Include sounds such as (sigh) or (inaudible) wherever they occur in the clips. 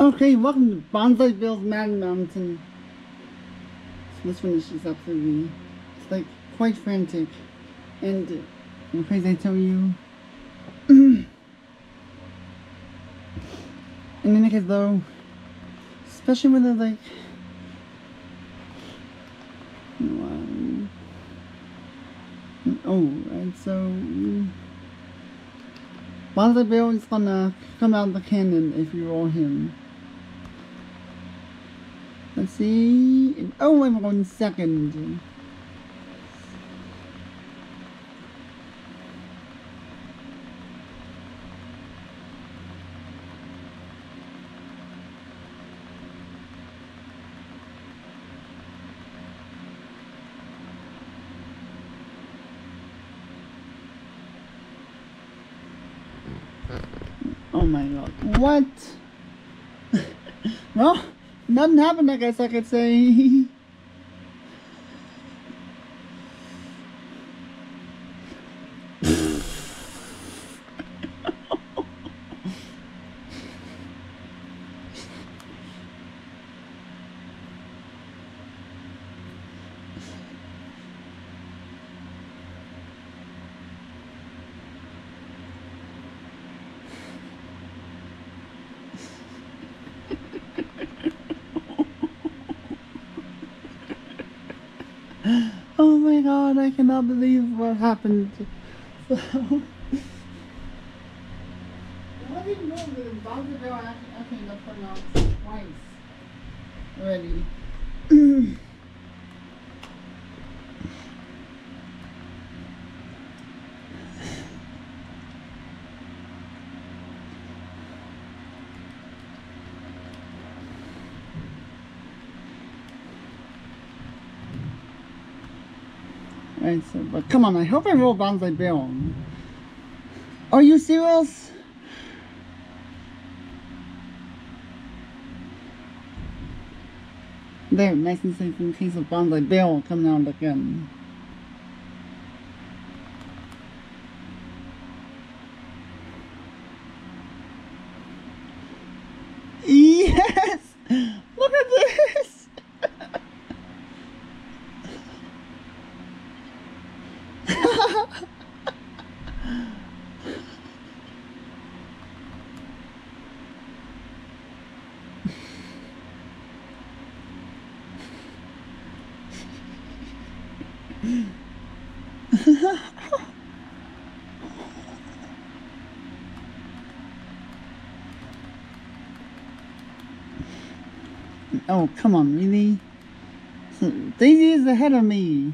Okay, welcome to Banzai Bill's Mad Mountain. So this one is just absolutely, it's like quite frantic. And, in case I tell you, and then as though, especially when they're like, oh, and so, Banzai Bill is gonna come out of the cannon if you roll him. Let's see. Oh, I'm on second. Oh my god. What? (laughs) well, nothing happened, I guess I could say. (laughs) oh my god, I cannot believe what happened. So, I didn't know that Bill actually, actually got pronounced twice already. (clears throat) Right, so, but come on, I hope I roll Banzai Bill. Are you serious? There, nice and safe in case of Banzai Bill coming out again. Yes! Look at this! (laughs) Oh, come on, really? Daisy is ahead of me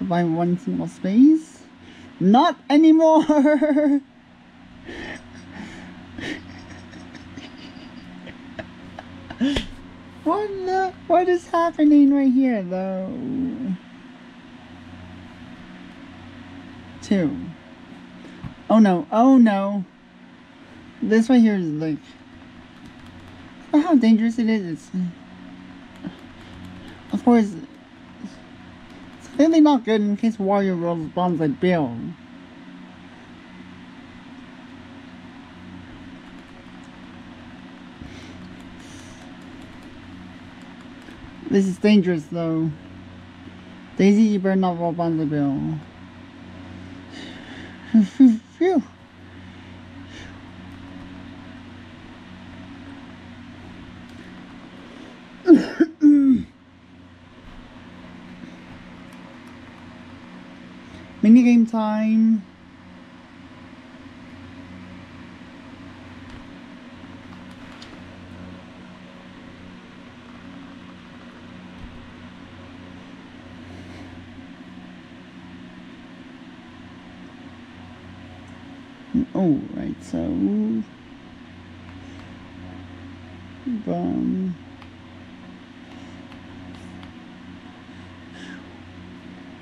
by one single space. Not anymore! (laughs) what the, what is happening right here though? Two. Oh no, oh no. This right here is like how dangerous it is. It's, uh, of course, it's clearly not good in case Wario rolls Banzai Bill. This is dangerous though. Daisy, you better not roll Banzai Bill. Phew. (coughs) Minigame time. Oh, right, so... Bum...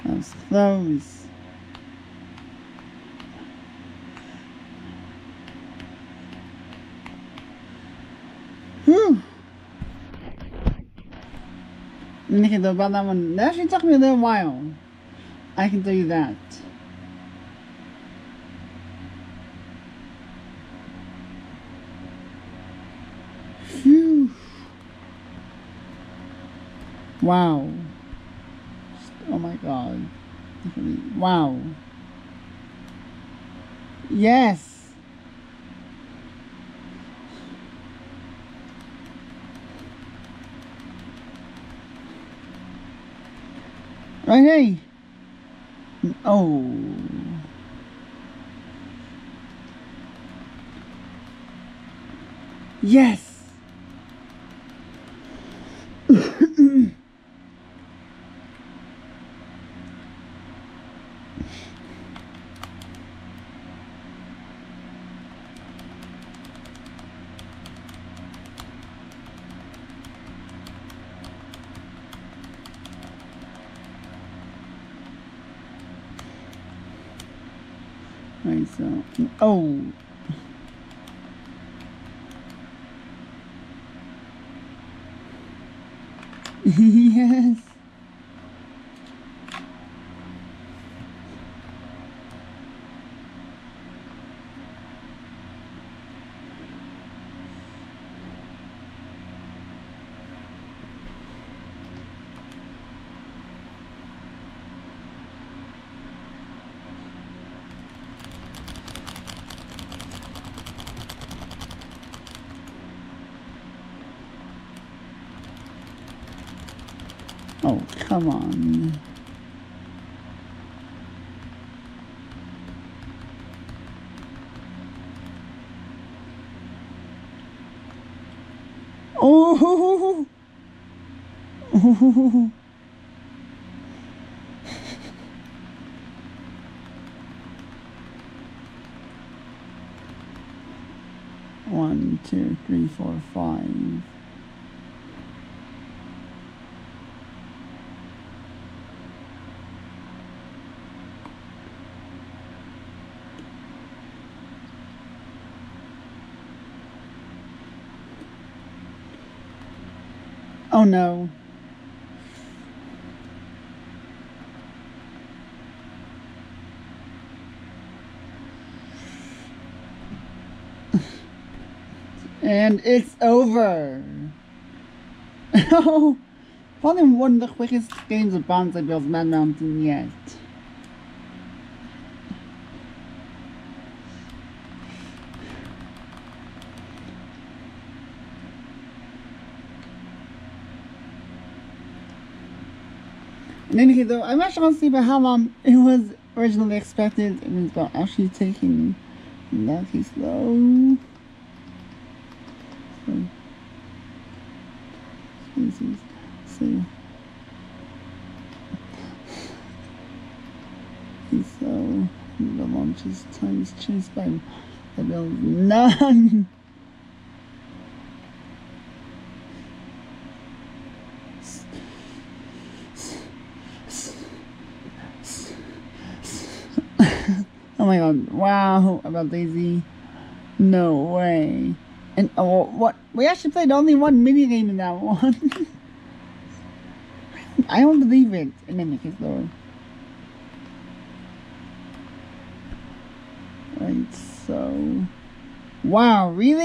That was close. Whew. Okay, though, about that one, that actually took me a little while. I can tell you that. Phew. Wow. Oh my god. Wow. Yes. Hey. Oh. Yes. (clears throat) Mm. Right, so, oh. (laughs) yes. Oh, come on. Oh! (laughs) One, two, three, four, five. Oh no. and it's over. (laughs) Oh, probably one of the quickest games of Banzai Bill's Mad Mountain yet. In any case, though, I'm not sure see about how long it was originally expected, and it's about actually taking case though. So, species, see. So, the launches times chased by the bill none. Oh my god, wow, about Daisy. No way. And oh, what? We actually played only one mini game in that one. (laughs) I don't believe it. In any case, though. Right, so. Wow, really?